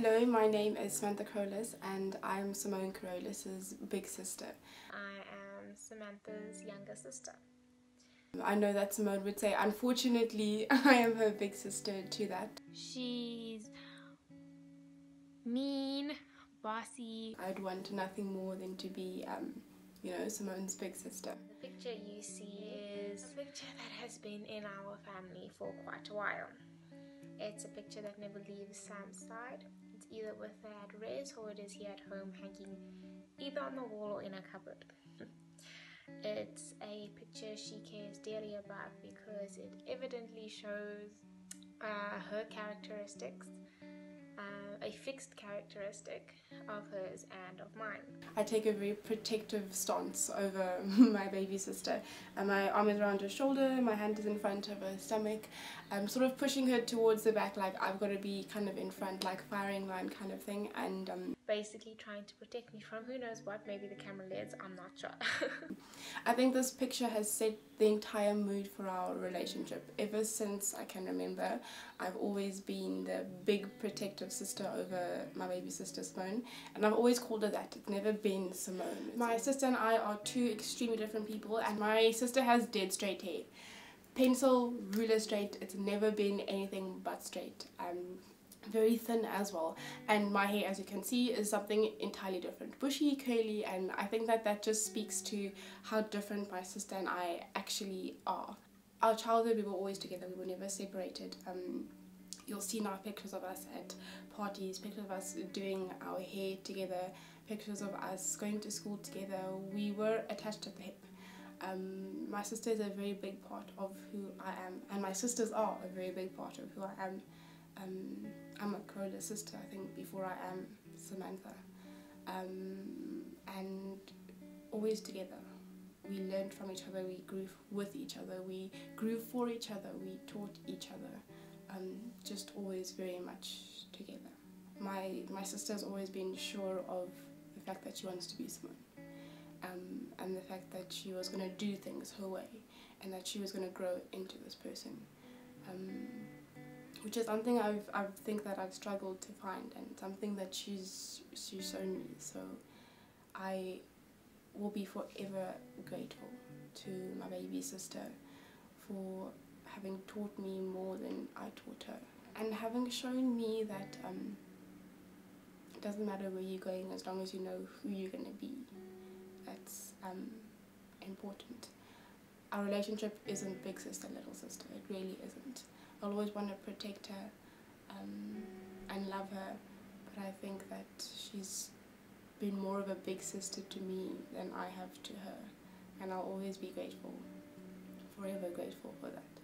Hello, my name is Samantha Carolus and I'm Simone Carolus's big sister. I am Samantha's younger sister. I know that Simone would say, unfortunately, I am her big sister to that. She's mean, bossy. I'd want nothing more than to be, um, you know, Simone's big sister. The picture you see is a picture that has been in our family for quite a while. It's a picture that never leaves Sam's side. It's either with Dad Rez or it is here at home hanging either on the wall or in a cupboard. it's a picture she cares dearly about because it evidently shows uh, her characteristics uh, a fixed characteristic of hers and of mine. I take a very protective stance over my baby sister. And my arm is around her shoulder, my hand is in front of her stomach. I'm sort of pushing her towards the back like I've got to be kind of in front, like firing line kind of thing. And um, basically trying to protect me from who knows what, maybe the camera lens, I'm not sure. I think this picture has set the entire mood for our relationship. Ever since I can remember, I've always been the big protective sister over my baby sister Simone, and I've always called her that. It's never been Simone. My sister and I are two extremely different people, and my sister has dead straight hair. Pencil, ruler straight, it's never been anything but straight. Um, very thin as well. And my hair as you can see is something entirely different. Bushy curly and I think that that just speaks to how different my sister and I actually are. Our childhood we were always together. We were never separated. Um, you'll see now pictures of us at parties pictures of us doing our hair together pictures of us going to school together. We were attached at the hip. Um, my sister is a very big part of who I am and my sisters are a very big part of who I am um, I'm a Carolus sister, I think, before I am Samantha. Um, and always together. We learned from each other, we grew with each other, we grew for each other, we taught each other. Um, just always very much together. My, my sister's always been sure of the fact that she wants to be Simone. Um, and the fact that she was going to do things her way and that she was going to grow into this person. Um, which is something I've I think that I've struggled to find and something that she's she's shown me. So I will be forever grateful to my baby sister for having taught me more than I taught her and having shown me that um, it doesn't matter where you're going as long as you know who you're going to be. That's um, important. Our relationship isn't big sister, little sister. It really isn't. I'll always want to protect her um, and love her, but I think that she's been more of a big sister to me than I have to her, and I'll always be grateful, forever grateful for that.